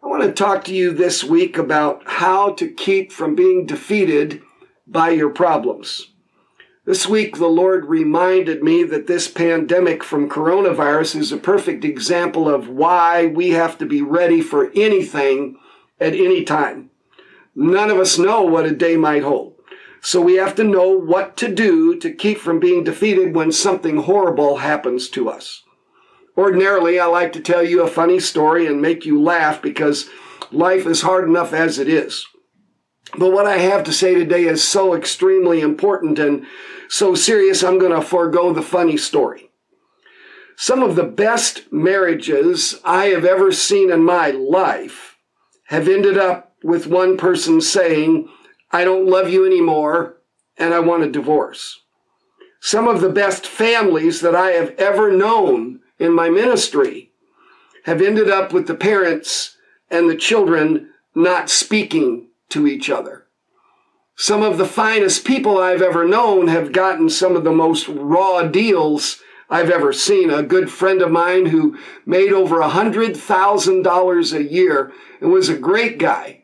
I want to talk to you this week about how to keep from being defeated by your problems. This week, the Lord reminded me that this pandemic from coronavirus is a perfect example of why we have to be ready for anything at any time. None of us know what a day might hold. So we have to know what to do to keep from being defeated when something horrible happens to us. Ordinarily, I like to tell you a funny story and make you laugh because life is hard enough as it is. But what I have to say today is so extremely important and so serious, I'm going to forego the funny story. Some of the best marriages I have ever seen in my life have ended up with one person saying, I don't love you anymore and I want a divorce. Some of the best families that I have ever known in my ministry have ended up with the parents and the children not speaking to each other. Some of the finest people I've ever known have gotten some of the most raw deals I've ever seen. A good friend of mine who made over a hundred thousand dollars a year and was a great guy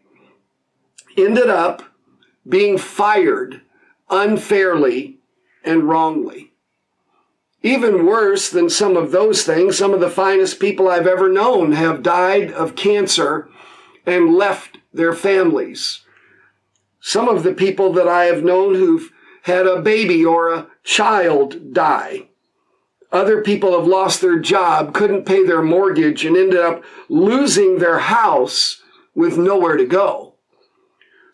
ended up being fired unfairly and wrongly. Even worse than some of those things, some of the finest people I've ever known have died of cancer and left their families. Some of the people that I have known who've had a baby or a child die. Other people have lost their job, couldn't pay their mortgage, and ended up losing their house with nowhere to go.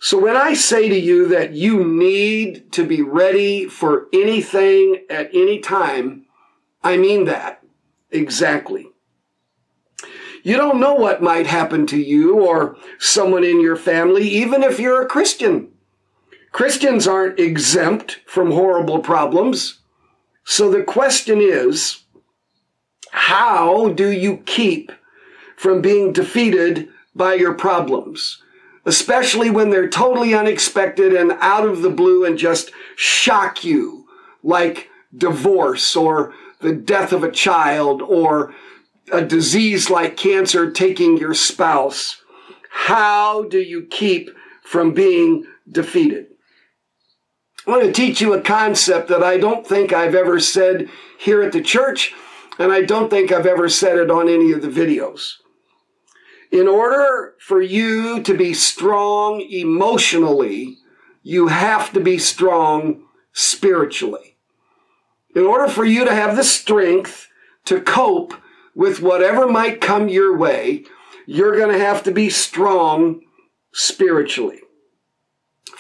So when I say to you that you need to be ready for anything at any time, I mean that exactly. You don't know what might happen to you or someone in your family, even if you're a Christian. Christians aren't exempt from horrible problems. So the question is, how do you keep from being defeated by your problems? Especially when they're totally unexpected and out of the blue and just shock you, like divorce or the death of a child or a disease like cancer taking your spouse, how do you keep from being defeated? I want to teach you a concept that I don't think I've ever said here at the church, and I don't think I've ever said it on any of the videos. In order for you to be strong emotionally, you have to be strong spiritually. In order for you to have the strength to cope with whatever might come your way, you're going to have to be strong spiritually.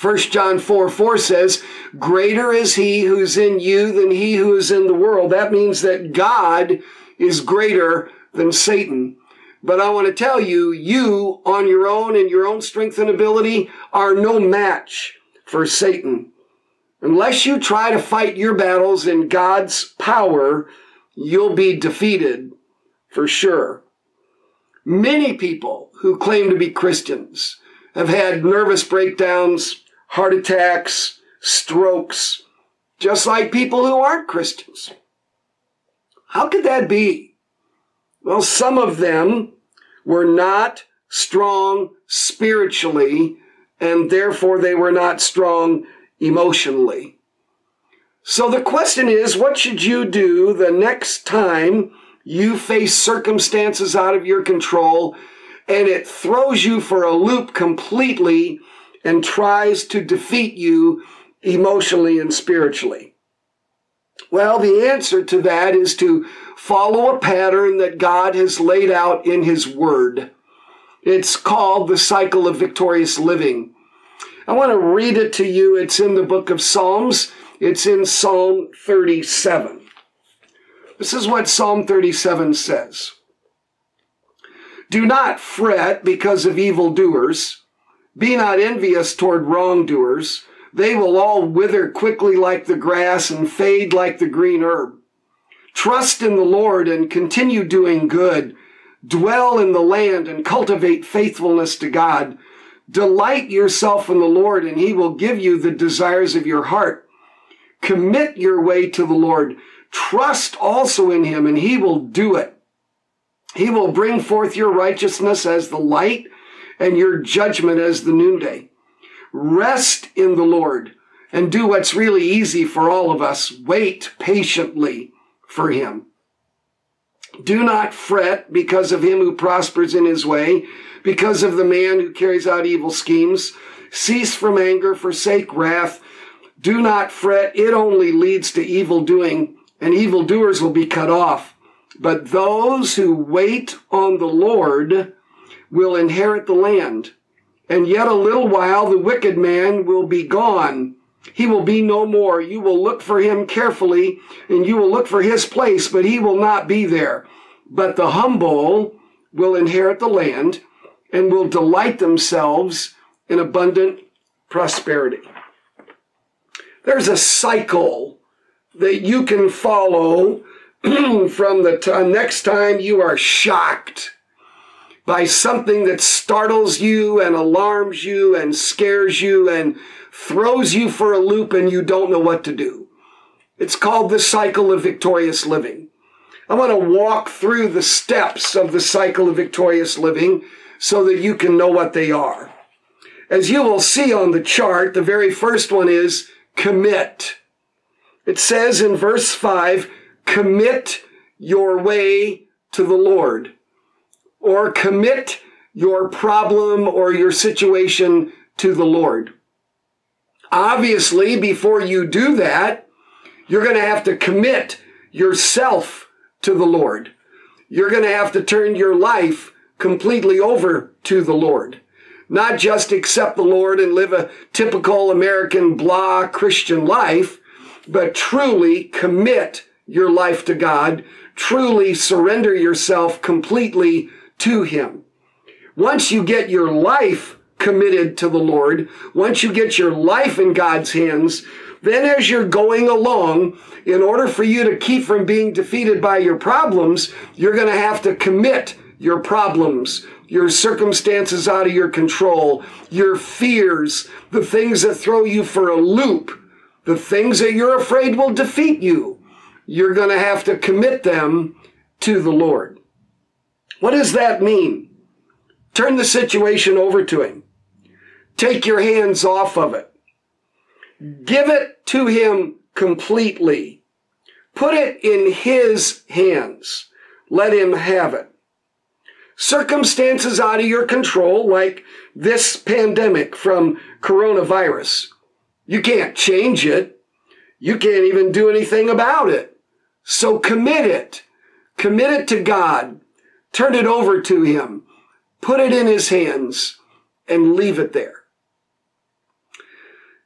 1 John 4 4 says, Greater is he who's in you than he who is in the world. That means that God is greater than Satan. But I want to tell you, you on your own and your own strength and ability are no match for Satan. Unless you try to fight your battles in God's power, you'll be defeated for sure. Many people who claim to be Christians have had nervous breakdowns, heart attacks, strokes, just like people who aren't Christians. How could that be? Well, some of them were not strong spiritually, and therefore they were not strong emotionally. So the question is, what should you do the next time you face circumstances out of your control and it throws you for a loop completely and tries to defeat you emotionally and spiritually? Well, the answer to that is to follow a pattern that God has laid out in His Word. It's called the cycle of victorious living. I want to read it to you. It's in the book of Psalms. It's in Psalm 37. This is what Psalm 37 says. Do not fret because of evildoers. Be not envious toward wrongdoers. They will all wither quickly like the grass and fade like the green herb. Trust in the Lord and continue doing good. Dwell in the land and cultivate faithfulness to God. Delight yourself in the Lord and he will give you the desires of your heart. Commit your way to the Lord. Trust also in him and he will do it. He will bring forth your righteousness as the light and your judgment as the noonday. Rest in the Lord and do what's really easy for all of us. Wait patiently for him. Do not fret because of him who prospers in his way, because of the man who carries out evil schemes. Cease from anger, forsake wrath. Do not fret. It only leads to evil doing, and evildoers will be cut off. But those who wait on the Lord will inherit the land. And yet a little while the wicked man will be gone. He will be no more. You will look for him carefully, and you will look for his place, but he will not be there. But the humble will inherit the land and will delight themselves in abundant prosperity. There's a cycle that you can follow from the t- next time you are shocked by something that startles you and alarms you and scares you and throws you for a loop and you don't know what to do. It's called the cycle of victorious living. I want to walk through the steps of the cycle of victorious living so that you can know what they are. As you will see on the chart, the very first one is commit. It says in verse 5, commit your way to the Lord, or commit your problem or your situation to the Lord. Obviously, before you do that, you're going to have to commit yourself to the Lord. You're going to have to turn your life completely over to the Lord. Not just accept the Lord and live a typical American blah Christian life, but truly commit your life to God, truly surrender yourself completely to Him. Once you get your life committed to the Lord, once you get your life in God's hands, then as you're going along, in order for you to keep from being defeated by your problems, you're going to have to commit your problems, your circumstances out of your control, your fears, the things that throw you for a loop, the things that you're afraid will defeat you. You're going to have to commit them to the Lord. What does that mean? Turn the situation over to Him. Take your hands off of it. Give it to Him completely. Put it in His hands. Let Him have it. Circumstances out of your control, like this pandemic from coronavirus. You can't change it. You can't even do anything about it. So commit it. Commit it to God. Turn it over to Him. Put it in His hands and leave it there.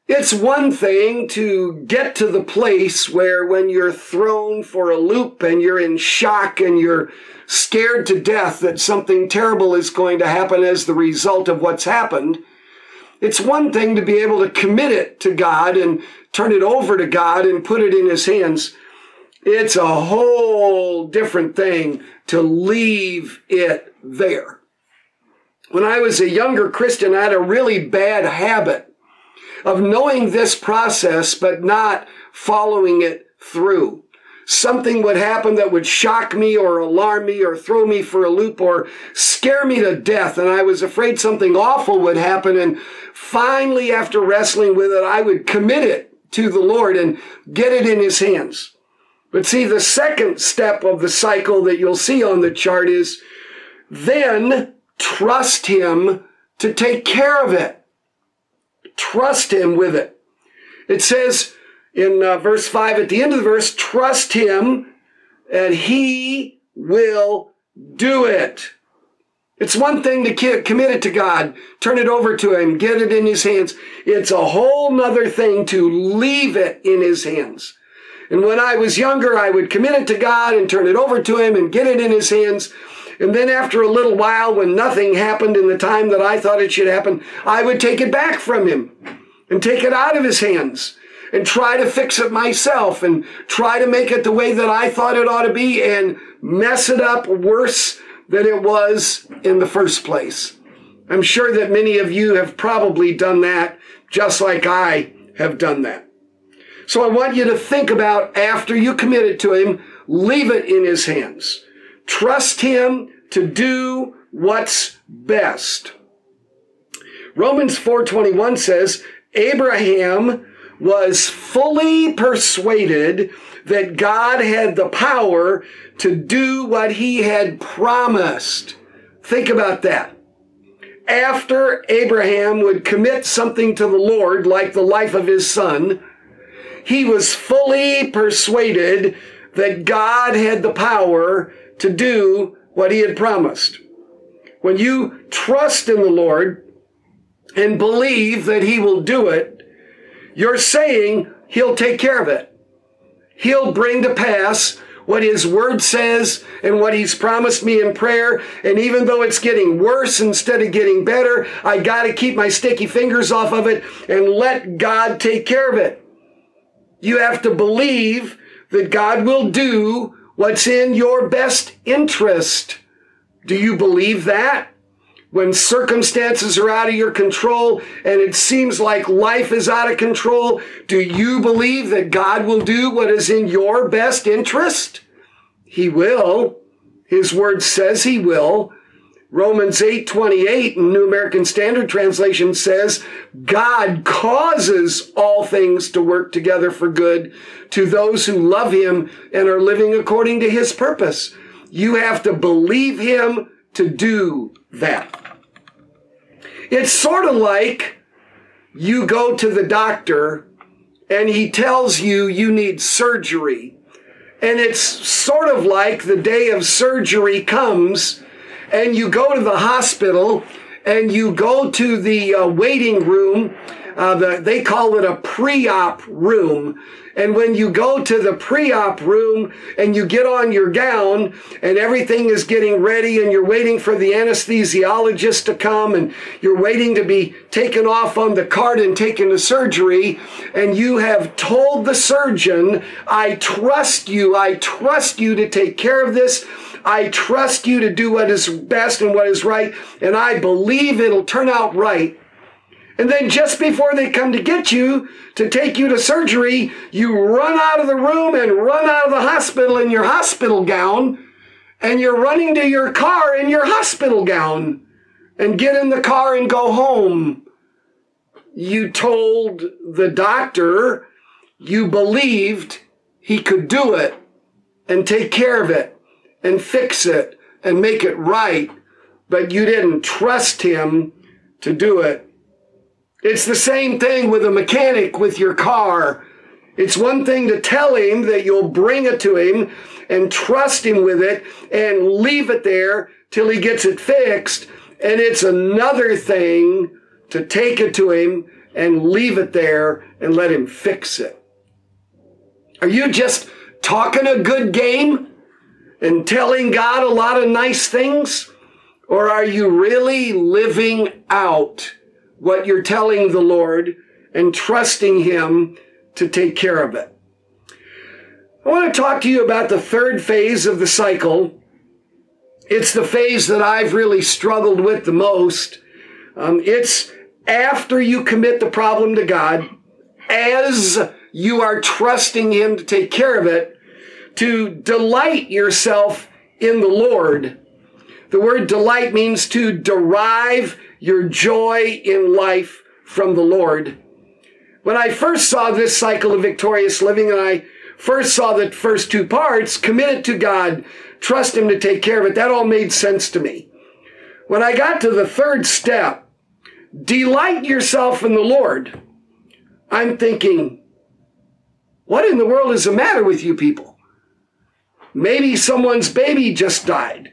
It's one thing to get to the place where when you're thrown for a loop and you're in shock and you're scared to death that something terrible is going to happen as the result of what's happened, it's one thing to be able to commit it to God and turn it over to God and put it in His hands. It's a whole different thing to leave it there. When I was a younger Christian, I had a really bad habit of knowing this process but not following it through. Something would happen that would shock me or alarm me or throw me for a loop or scare me to death. And I was afraid something awful would happen. And finally, after wrestling with it, I would commit it to the Lord and get it in his hands. But see, the second step of the cycle that you'll see on the chart is then trust him to take care of it. Trust him with it. It says in uh, verse 5, at the end of the verse, trust him and he will do it. It's one thing to commit it to God, turn it over to him, get it in his hands. It's a whole nother thing to leave it in his hands. And when I was younger, I would commit it to God and turn it over to him and get it in his hands. And then after a little while, when nothing happened in the time that I thought it should happen, I would take it back from him and take it out of his hands and try to fix it myself and try to make it the way that I thought it ought to be and mess it up worse than it was in the first place. I'm sure that many of you have probably done that just like I have done that. So I want you to think about after you commit it to him, leave it in his hands. Trust Him to do what's best. Romans 4:21 says, Abraham was fully persuaded that God had the power to do what he had promised. Think about that. After Abraham would commit something to the Lord, like the life of his son, he was fully persuaded that God had the power to do what he had promised. When you trust in the Lord and believe that he will do it, you're saying he'll take care of it. He'll bring to pass what his word says and what he's promised me in prayer. And even though it's getting worse instead of getting better, I got to keep my sticky fingers off of it and let God take care of it. You have to believe that God will do what's in your best interest. Do you believe that? When circumstances are out of your control and it seems like life is out of control, do you believe that God will do what is in your best interest? He will. His word says he will. Romans 8:28 in New American Standard Translation says, God causes all things to work together for good to those who love him and are living according to his purpose. You have to believe him to do that. It's sort of like you go to the doctor and he tells you you need surgery. And it's sort of like the day of surgery comes and you go to the hospital and you go to the uh, waiting room. Uh, the, they call it a pre-op room. And when you go to the pre-op room and you get on your gown and everything is getting ready and you're waiting for the anesthesiologist to come and you're waiting to be taken off on the cart and taken to surgery and you have told the surgeon, I trust you, I trust you to take care of this. I trust you to do what is best and what is right, and I believe it'll turn out right. And then just before they come to get you to take you to surgery, you run out of the room and run out of the hospital in your hospital gown, and you're running to your car in your hospital gown and get in the car and go home. You told the doctor you believed he could do it and take care of it and fix it and make it right, but you didn't trust him to do it. It's the same thing with a mechanic with your car. It's one thing to tell him that you'll bring it to him and trust him with it and leave it there till he gets it fixed. And it's another thing to take it to him and leave it there and let him fix it. Are you just talking a good game? And telling God a lot of nice things? Or are you really living out what you're telling the Lord and trusting Him to take care of it? I want to talk to you about the third phase of the cycle. It's the phase that I've really struggled with the most. Um, it's after you commit the problem to God, as you are trusting Him to take care of it, to delight yourself in the Lord. The word delight means to derive your joy in life from the Lord. When I first saw this cycle of victorious living and I first saw the first two parts, commit it to God, trust Him to take care of it, that all made sense to me. When I got to the third step, delight yourself in the Lord, I'm thinking, what in the world is the matter with you people? Maybe someone's baby just died.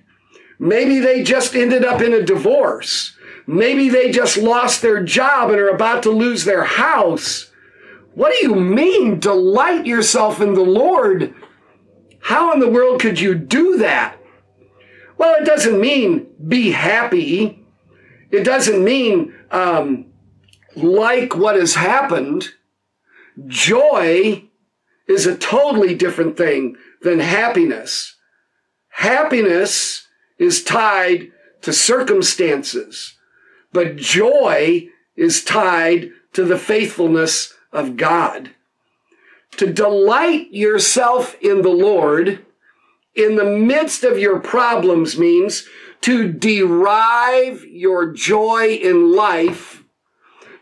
Maybe they just ended up in a divorce. Maybe they just lost their job and are about to lose their house. What do you mean, delight yourself in the Lord? How in the world could you do that? Well, it doesn't mean be happy. It doesn't mean um, like what has happened. Joy is a totally different thing than happiness. Happiness is tied to circumstances, but joy is tied to the faithfulness of God. To delight yourself in the Lord in the midst of your problems means to derive your joy in life,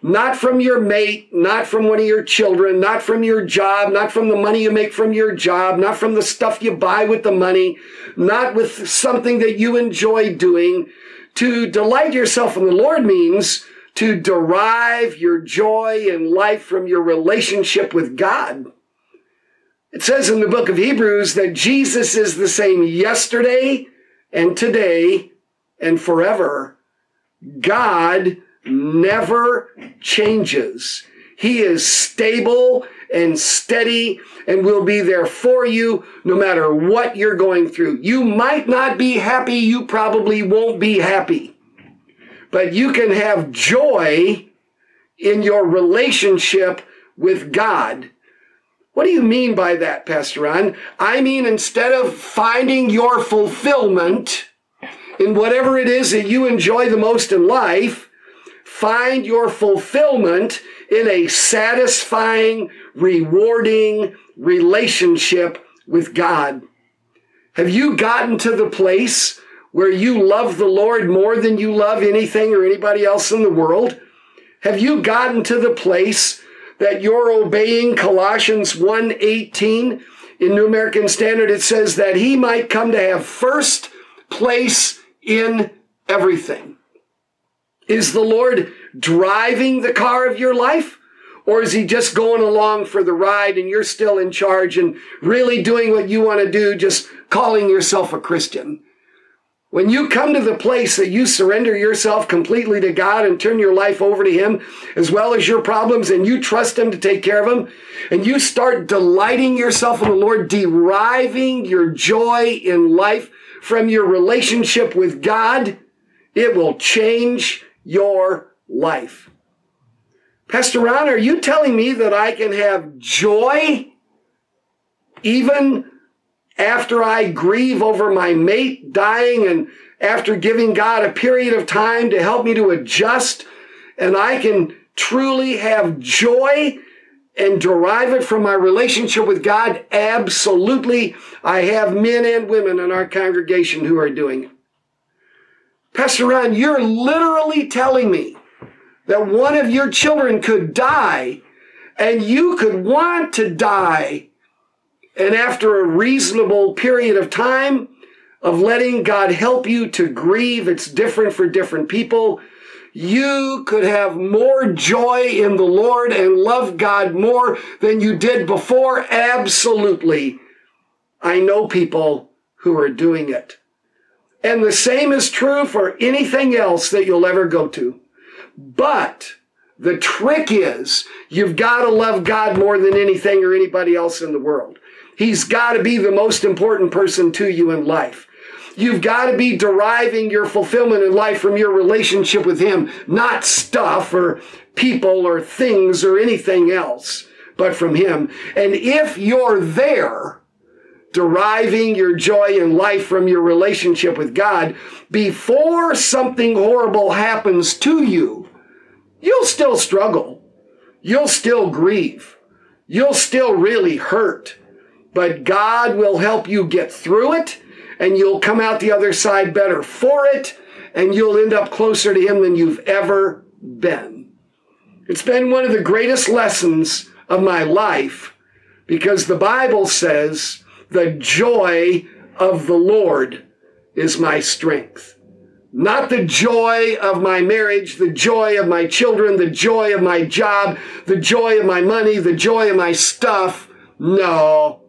not from your mate, not from one of your children, not from your job, not from the money you make from your job, not from the stuff you buy with the money, not with something that you enjoy doing. To delight yourself in the Lord means to derive your joy in life from your relationship with God. It says in the book of Hebrews that Jesus is the same yesterday and today and forever. God never changes. He is stable and steady and will be there for you no matter what you're going through. You might not be happy. You probably won't be happy, but you can have joy in your relationship with God. What do you mean by that, Pastor Ron? I mean, instead of finding your fulfillment in whatever it is that you enjoy the most in life, find your fulfillment in a satisfying, rewarding relationship with God. Have you gotten to the place where you love the Lord more than you love anything or anybody else in the world? Have you gotten to the place that you're obeying Colossians 1:18 in New American Standard it says that he might come to have first place in everything. Is the Lord driving the car of your life? Or is he just going along for the ride and you're still in charge and really doing what you want to do, just calling yourself a Christian? When you come to the place that you surrender yourself completely to God and turn your life over to Him, as well as your problems, and you trust Him to take care of them, and you start delighting yourself in the Lord, deriving your joy in life from your relationship with God, it will change your life. Pastor Ron, are you telling me that I can have joy even after I grieve over my mate dying and after giving God a period of time to help me to adjust and I can truly have joy and derive it from my relationship with God? Absolutely. I have men and women in our congregation who are doing it. Pastor Ron, you're literally telling me that one of your children could die and you could want to die and after a reasonable period of time of letting God help you to grieve, it's different for different people. You could have more joy in the Lord and love God more than you did before. Absolutely. I know people who are doing it. And the same is true for anything else that you'll ever go to. But the trick is you've got to love God more than anything or anybody else in the world. He's got to be the most important person to you in life. You've got to be deriving your fulfillment in life from your relationship with Him, not stuff or people or things or anything else, but from Him. And if you're there, deriving your joy in life from your relationship with God, before something horrible happens to you, you'll still struggle. You'll still grieve. You'll still really hurt but God will help you get through it and you'll come out the other side better for it and you'll end up closer to Him than you've ever been. It's been one of the greatest lessons of my life because the Bible says the joy of the Lord is my strength. Not the joy of my marriage, the joy of my children, the joy of my job, the joy of my money, the joy of my stuff. No,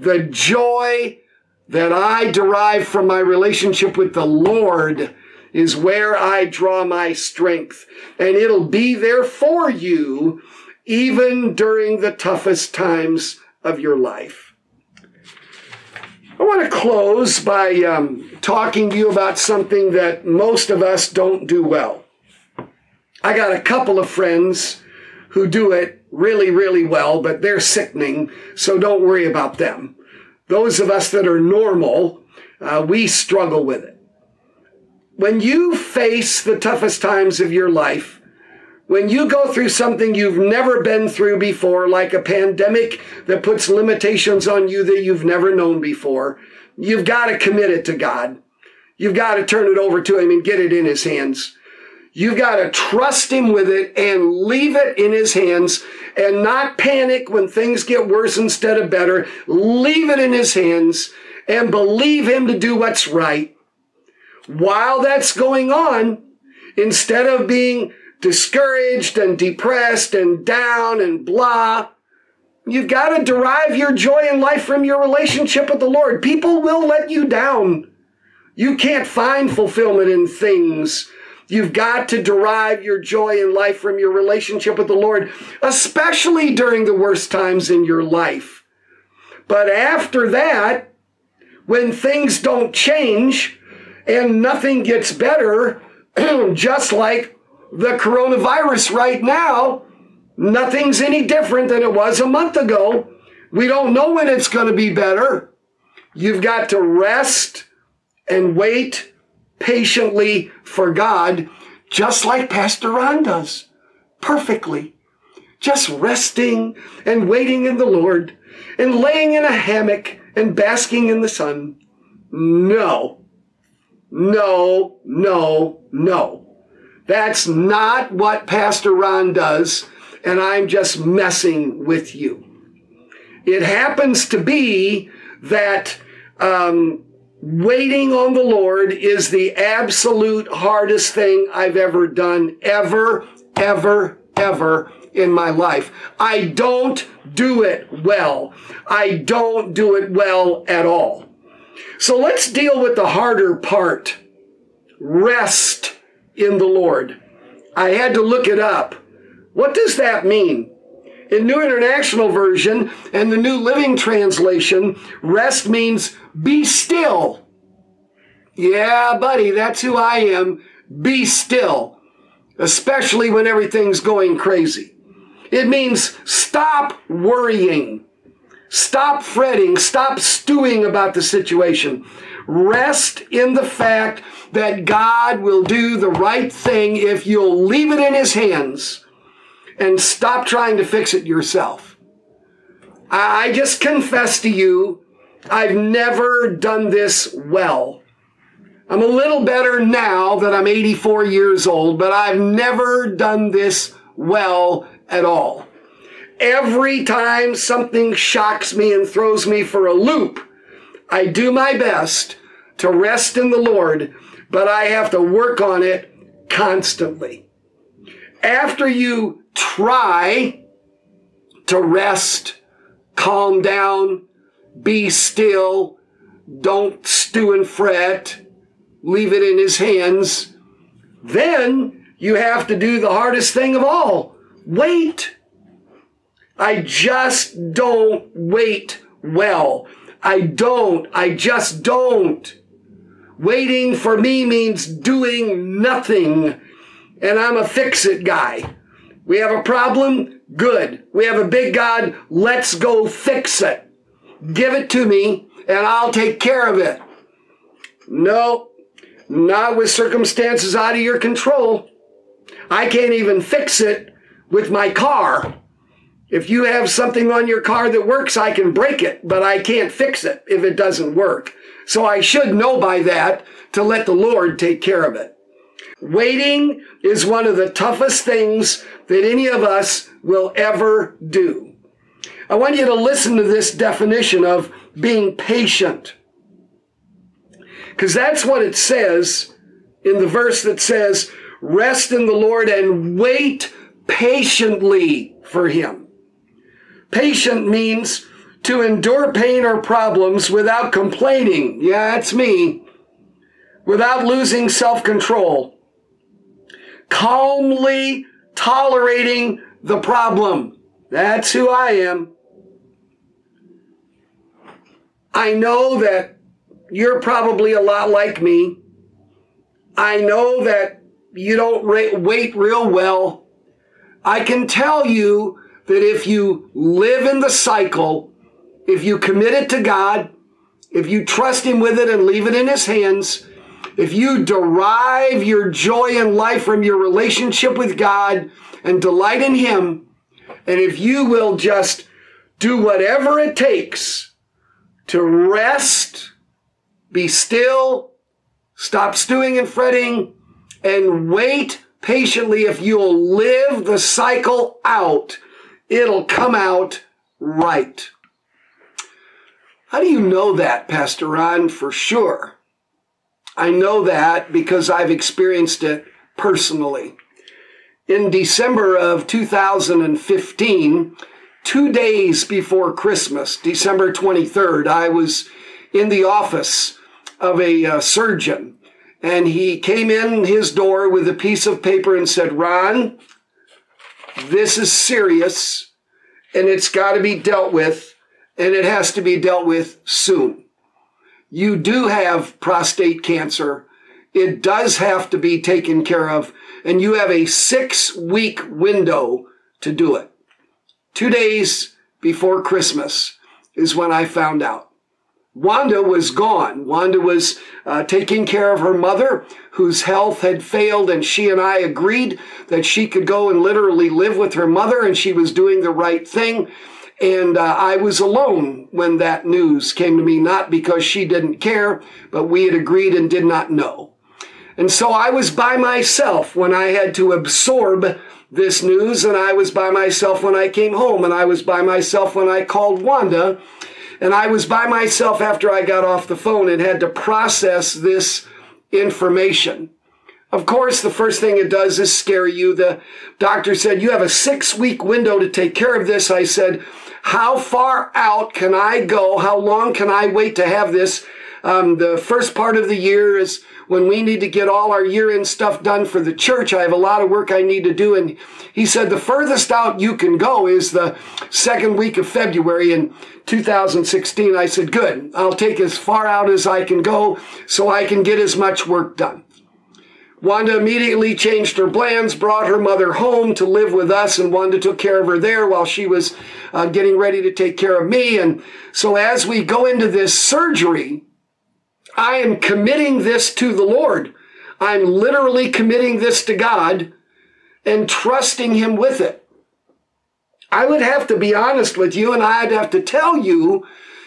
the joy that I derive from my relationship with the Lord is where I draw my strength. And it'll be there for you even during the toughest times of your life. I want to close by um, talking to you about something that most of us don't do well. I got a couple of friends who do it really, really well, but they're sickening, so don't worry about them. Those of us that are normal, uh, we struggle with it. When you face the toughest times of your life, when you go through something you've never been through before, like a pandemic that puts limitations on you that you've never known before, you've got to commit it to God. You've got to turn it over to Him and get it in His hands. You've got to trust Him with it and leave it in His hands and not panic when things get worse instead of better. Leave it in His hands and believe Him to do what's right. While that's going on, instead of being discouraged and depressed and down and blah, you've got to derive your joy in life from your relationship with the Lord. People will let you down. You can't find fulfillment in things. You've got to derive your joy in life from your relationship with the Lord, especially during the worst times in your life. But after that, when things don't change and nothing gets better, just like the coronavirus right now, nothing's any different than it was a month ago. We don't know when it's going to be better. You've got to rest and wait patiently for God, just like Pastor Ron does, perfectly. Just resting and waiting in the Lord and laying in a hammock and basking in the sun. No, no, no, no. That's not what Pastor Ron does, and I'm just messing with you. It happens to be that um, waiting on the Lord is the absolute hardest thing I've ever done, ever, ever, ever in my life. I don't do it well. I don't do it well at all. So let's deal with the harder part. Rest in the Lord. I had to look it up. What does that mean? In New International Version and the New Living Translation, rest means be still. Yeah, buddy, that's who I am. Be still, especially when everything's going crazy. It means stop worrying. Stop fretting. Stop stewing about the situation. Rest in the fact that God will do the right thing if you'll leave it in His hands and stop trying to fix it yourself. I just confess to you, I've never done this well. I'm a little better now that I'm 84 years old, but I've never done this well at all. Every time something shocks me and throws me for a loop, I do my best to rest in the Lord, but I have to work on it constantly. After you try to rest, calm down, be still, don't stew and fret, leave it in his hands, then you have to do the hardest thing of all. Wait. I just don't wait well. I don't. I just don't. Waiting for me means doing nothing. And I'm a fix it guy. We have a problem? Good. We have a big God? Let's go fix it. Give it to me and I'll take care of it. No, not with circumstances out of your control. I can't even fix it with my car. If you have something on your car that works, I can break it, but I can't fix it if it doesn't work. So I should know by that to let the Lord take care of it. Waiting is one of the toughest things that any of us will ever do. I want you to listen to this definition of being patient. Because that's what it says in the verse that says, rest in the Lord and wait patiently for him. Patient means to endure pain or problems without complaining. Yeah, that's me. Without losing self-control. Calmly tolerating the problem. That's who I am. I know that you're probably a lot like me. I know that you don't wait real well. I can tell you that if you live in the cycle, if you commit it to God, if you trust Him with it and leave it in His hands, if you derive your joy in life from your relationship with God and delight in Him, and if you will just do whatever it takes to rest, be still, stop stewing and fretting, and wait patiently, if you'll live the cycle out, it'll come out right. How do you know that, Pastor Ron, for sure? I know that because I've experienced it personally. In December of 2015, two days before Christmas, December 23rd, I was in the office of a uh, surgeon and he came in his door with a piece of paper and said, Ron, this is serious and it's got to be dealt with and it has to be dealt with soon. You do have prostate cancer. It does have to be taken care of and you have a six week window to do it. Two days before Christmas is when I found out. Wanda was gone. Wanda was uh, taking care of her mother, whose health had failed, and she and I agreed that she could go and literally live with her mother, and she was doing the right thing. And uh, I was alone when that news came to me, not because she didn't care, but we had agreed and did not know. And so I was by myself when I had to absorb this news, and I was by myself when I came home, and I was by myself when I called Wanda and I was by myself after I got off the phone and had to process this information. Of course, the first thing it does is scare you. The doctor said, You have a six week window to take care of this. I said, How far out can I go? How long can I wait to have this? Um, the first part of the year is when we need to get all our year end stuff done for the church. I have a lot of work I need to do. And he said, The furthest out you can go is the second week of February. in 2016, I said, good, I'll take as far out as I can go so I can get as much work done. Wanda immediately changed her plans, brought her mother home to live with us, and Wanda took care of her there while she was uh, getting ready to take care of me. And so as we go into this surgery, I am committing this to the Lord. I'm literally committing this to God and trusting Him with it. I would have to be honest with you and I'd have to tell you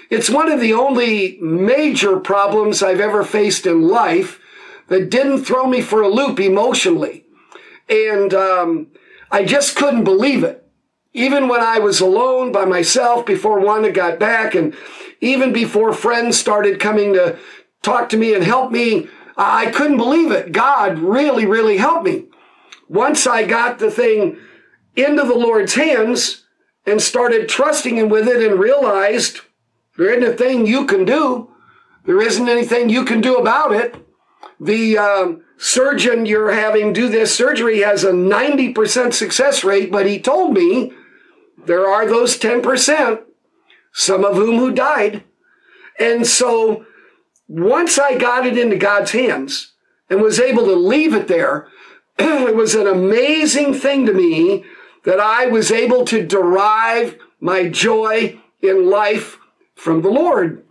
it's one of the only major problems I've ever faced in life that didn't throw me for a loop emotionally. And um, I just couldn't believe it. Even when I was alone by myself before Wanda got back, and even before friends started coming to talk to me and help me, I couldn't believe it. God really, really helped me. Once I got the thing into the Lord's hands and started trusting Him with it and realized there isn't a thing you can do. There isn't anything you can do about it. The um, surgeon you're having do this surgery has a 90% success rate, but he told me there are those 10%, some of whom who died. And so once I got it into God's hands and was able to leave it there, it was an amazing thing to me that I was able to derive my joy in life from the Lord.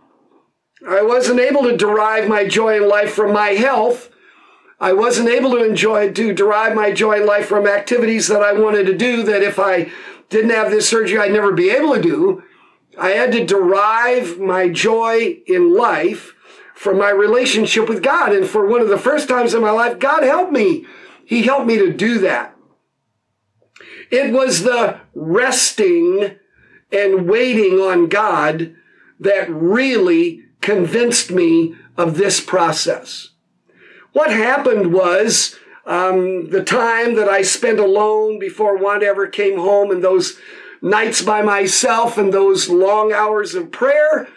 I wasn't able to derive my joy in life from my health. I wasn't able to enjoy to derive my joy in life from activities that I wanted to do that if I didn't have this surgery I'd never be able to do. I had to derive my joy in life from my relationship with God. And for one of the first times in my life, God helped me. He helped me to do that. It was the resting and waiting on God that really convinced me of this process. What happened was um, the time that I spent alone before Wanda ever came home and those nights by myself and those long hours of prayer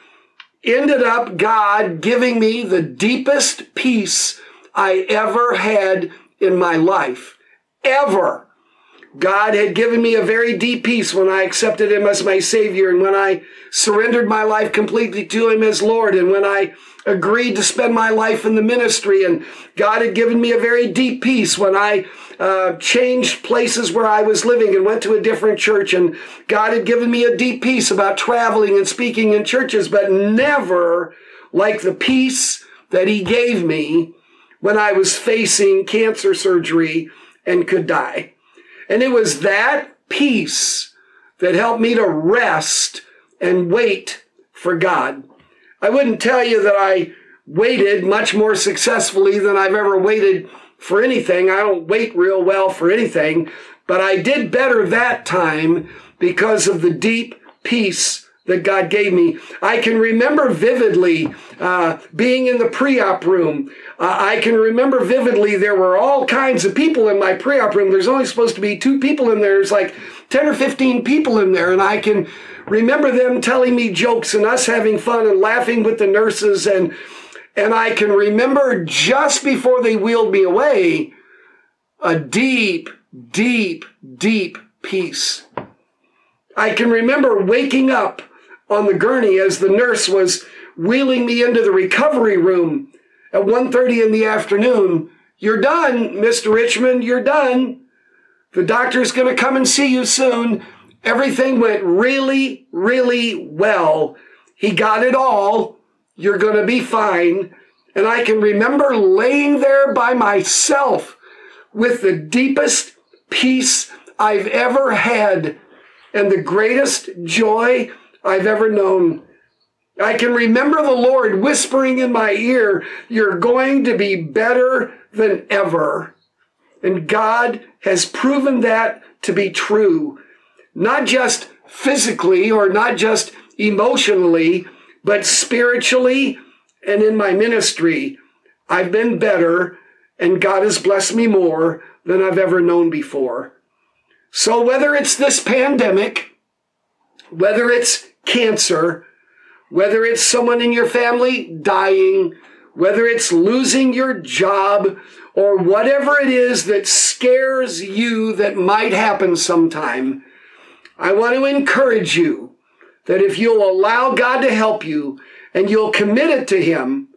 ended up God giving me the deepest peace I ever had in my life. Ever. God had given me a very deep peace when I accepted Him as my Savior and when I surrendered my life completely to Him as Lord and when I agreed to spend my life in the ministry. And God had given me a very deep peace when I uh, changed places where I was living and went to a different church. And God had given me a deep peace about traveling and speaking in churches, but never like the peace that He gave me when I was facing cancer surgery and could die. And it was that peace that helped me to rest and wait for God. I wouldn't tell you that I waited much more successfully than I've ever waited for anything. I don't wait real well for anything, but I did better that time because of the deep peace that God gave me. I can remember vividly uh, being in the pre-op room. Uh, I can remember vividly there were all kinds of people in my pre-op room. There's only supposed to be two people in there. There's like 10 or 15 people in there. And I can remember them telling me jokes and us having fun and laughing with the nurses. And, and I can remember just before they wheeled me away, a deep, deep, deep peace. I can remember waking up on the gurney as the nurse was wheeling me into the recovery room at 1.30 in the afternoon. You're done, Mr. Richmond, you're done. The doctor's going to come and see you soon. Everything went really, really well. He got it all. You're going to be fine. And I can remember laying there by myself with the deepest peace I've ever had and the greatest joy I've ever known. I can remember the Lord whispering in my ear, You're going to be better than ever. And God has proven that to be true, not just physically or not just emotionally, but spiritually and in my ministry. I've been better and God has blessed me more than I've ever known before. So whether it's this pandemic, whether it's cancer, whether it's someone in your family dying, whether it's losing your job, or whatever it is that scares you that might happen sometime, I want to encourage you that if you'll allow God to help you and you'll commit it to Him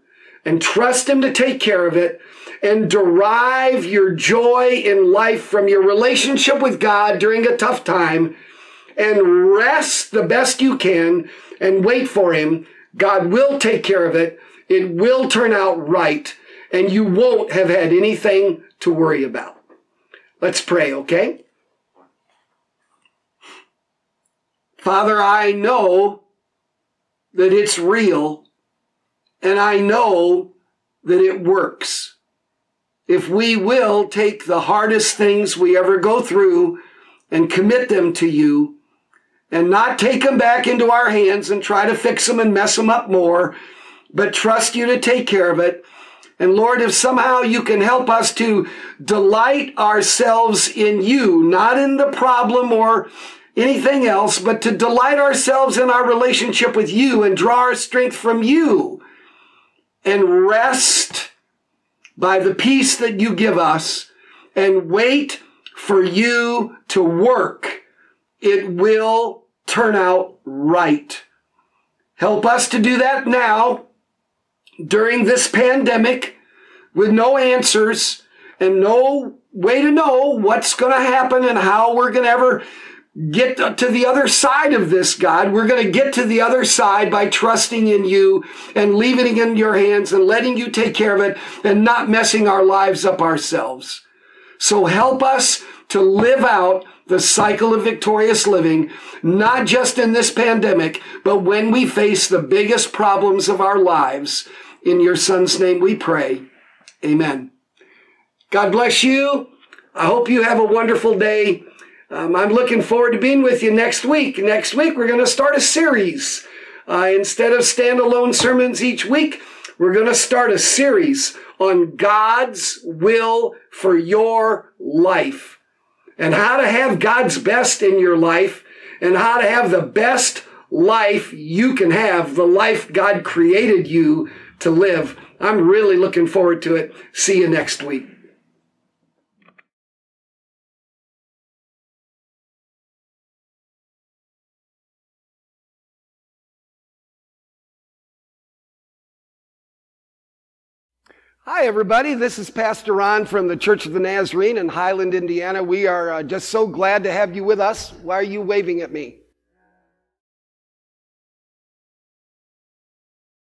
and trust Him to take care of it and derive your joy in life from your relationship with God during a tough time, and rest the best you can and wait for Him. God will take care of it. It will turn out right, and you won't have had anything to worry about. Let's pray, okay? Father, I know that it's real, and I know that it works. If we will take the hardest things we ever go through and commit them to you, and not take them back into our hands and try to fix them and mess them up more, but trust you to take care of it. And Lord, if somehow you can help us to delight ourselves in you, not in the problem or anything else, but to delight ourselves in our relationship with you and draw our strength from you and rest by the peace that you give us and wait for you to work, it will turn out right. Help us to do that now during this pandemic with no answers and no way to know what's going to happen and how we're going to ever get to the other side of this, God. We're going to get to the other side by trusting in you and leaving it in your hands and letting you take care of it and not messing our lives up ourselves. So help us to live out the cycle of victorious living, not just in this pandemic, but when we face the biggest problems of our lives. In your son's name we pray. Amen. God bless you. I hope you have a wonderful day. Um, I'm looking forward to being with you next week. Next week, we're going to start a series. Uh, instead of standalone sermons each week, we're going to start a series on God's will for your life and how to have God's best in your life and how to have the best life you can have, the life God created you to live. I'm really looking forward to it. See you next week. Hi, everybody. This is Pastor Ron from the Church of the Nazarene in Highland, Indiana. We are uh, just so glad to have you with us. Why are you waving at me?